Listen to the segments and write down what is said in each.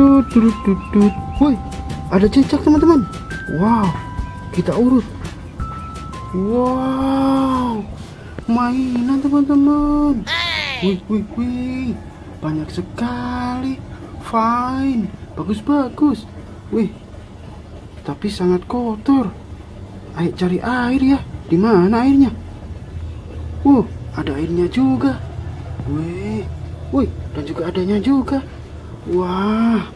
tut tut tut tut. Woi, ada cicak teman-teman. Wow, kita urut. Wow, mainan teman-teman. Wih, wih, wih, banyak sekali. Fine, bagus bagus. Wih, tapi sangat kotor. Ayo cari air ya. Di mana airnya? Uh, ada airnya juga. Wih, wih, dan juga adanya juga. Wah,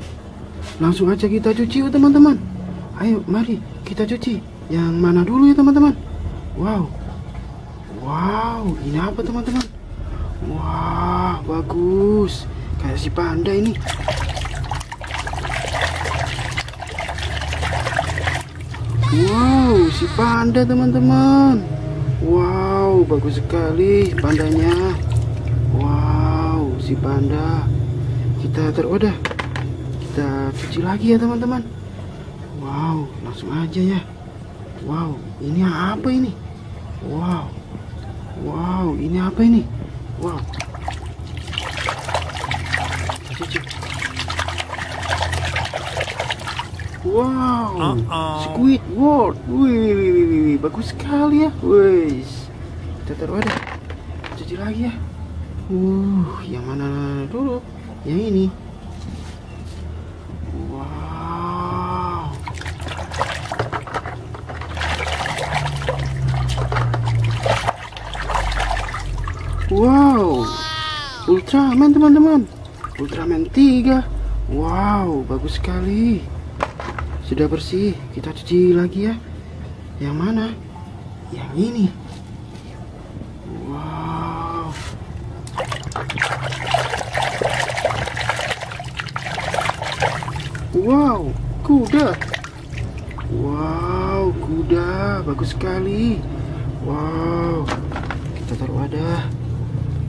langsung aja kita cuci teman-teman. Ayo, mari kita cuci. Yang mana dulu ya teman-teman? Wow, wow, ini apa teman-teman? Wah, bagus. Kayak si panda ini. Wow, si panda teman-teman. Wow, bagus sekali pandanya. Wow, si panda. Kita terodah. Kita cuci lagi ya teman-teman. Wow, langsung aja ya. Wow, ini apa ini? Wow, wow, ini apa ini? Wow. Cuci. Wow, Uh-oh. Squidward. Wih, wih, wih, wih, wih, bagus sekali ya. Wih, kita taruh ada. Cuci lagi ya. Uh, yang mana dulu? Yang ini. Wow. Wow. Ultraman teman-teman. Ultraman 3. Wow, bagus sekali. Sudah bersih, kita cuci lagi ya. Yang mana? Yang ini. Wow. Wow, kuda. Wow, kuda, bagus sekali. Wow, kita taruh wadah.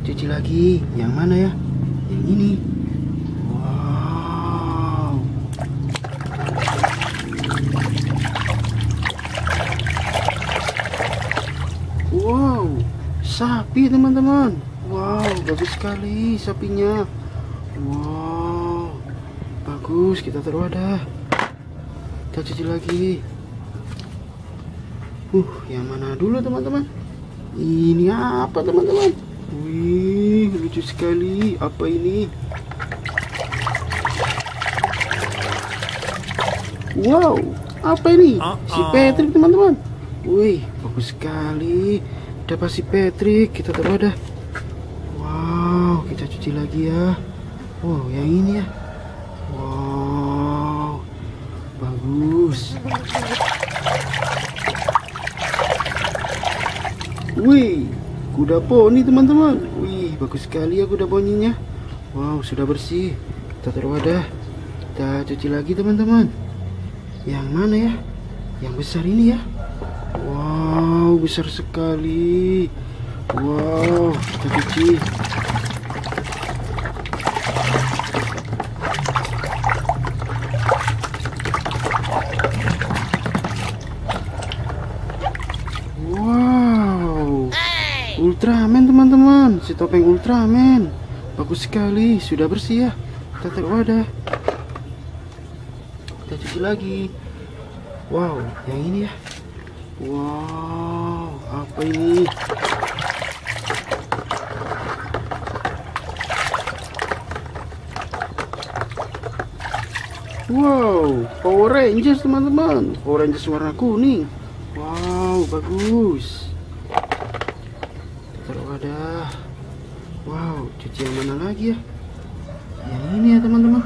Cuci lagi. Yang mana ya? Yang ini. Wow. Wow, sapi teman-teman. Wow, bagus sekali sapinya. Wow, bagus. Kita taruh wadah. Kita cuci lagi. Uh, yang mana dulu teman-teman? Ini apa teman-teman? Wih, lucu sekali. Apa ini? Wow, apa ini? Si. Patrick teman-teman. Wih, bagus sekali. Dapat si Patrick. Kita taruh dah. Wow, kita cuci lagi ya. Wow, yang ini ya. Wow, bagus. Wih, kuda poni teman-teman. Wih, bagus sekali ya kuda poninya. Wow, sudah bersih. Kita taruh wadah. Kita cuci lagi teman-teman. Yang mana ya? Yang besar ini ya. Wow, besar sekali. Wow, kita cuci. Ultraman teman-teman, si topeng Ultraman, bagus sekali, sudah bersih ya. Kita taruh wadah. Kita cuci lagi. Wow, yang ini ya. Wow, apa ini? Wow, Power Rangers teman-teman. Power Rangers warna kuning. Wow, bagus. Wadah. Wow, cuci yang mana lagi ya? Yang ini ya teman-teman.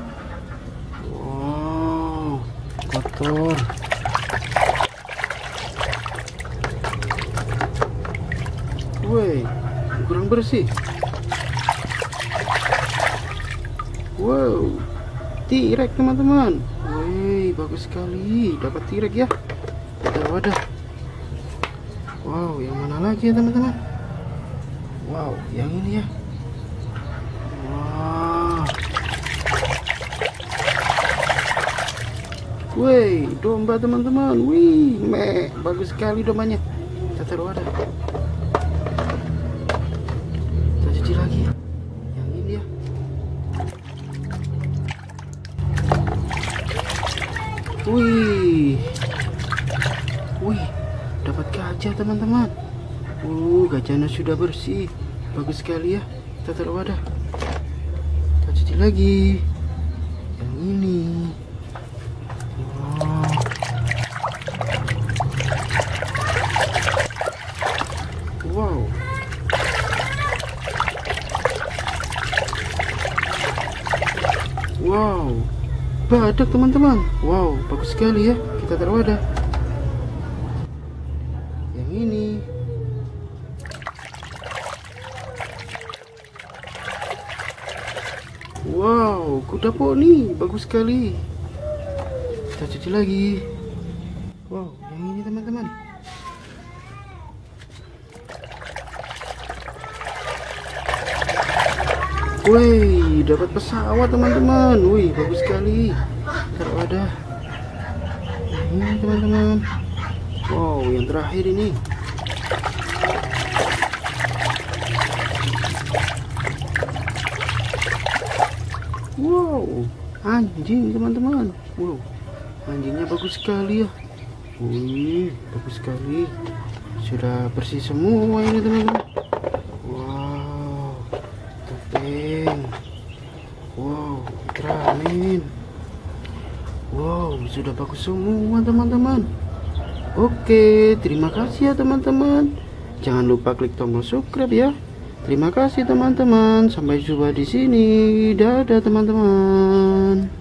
Wow, kotor. Woi, kurang bersih. Wow, tirek teman-teman. Woi, bagus sekali. Dapat tirek ya. Kita wadah. Wow, yang mana lagi ya teman-teman? Wow, yang ini ya. Wow. Woi, domba teman-teman. Wih, meh, bagus sekali dombanya. Kita taruh wadah. Kita cuci lagi. Yang ini ya. Wih. Wih, dapat gajah teman-teman. Uh, gajahnya sudah bersih. Bagus sekali ya. Kita taruh wadah. Kita cuci lagi. Yang ini. Wow. Wow. Badak teman-teman. Wow, bagus sekali ya. Kita taruh wadah. Yang ini. Wow, kuda poni, bagus sekali. Kita cuci lagi. Wow, yang ini teman-teman. Wih, dapat pesawat teman-teman. Wih, bagus sekali. Taruh ada. Ini teman-teman. Wow, yang terakhir ini. Wow, anjing teman-teman. Wow, anjingnya bagus sekali ya. Wih, bagus sekali. Sudah bersih semua ini teman-teman. Wow, topeng. Wow, Ultraman. Wow, sudah bagus semua teman-teman. Oke, terima kasih ya teman-teman. Jangan lupa klik tombol subscribe ya. Terima kasih teman-teman. Sampai jumpa di sini. Dadah teman-teman.